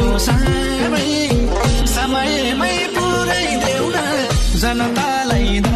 छु समयमै पुरै देऊ न जनतालाई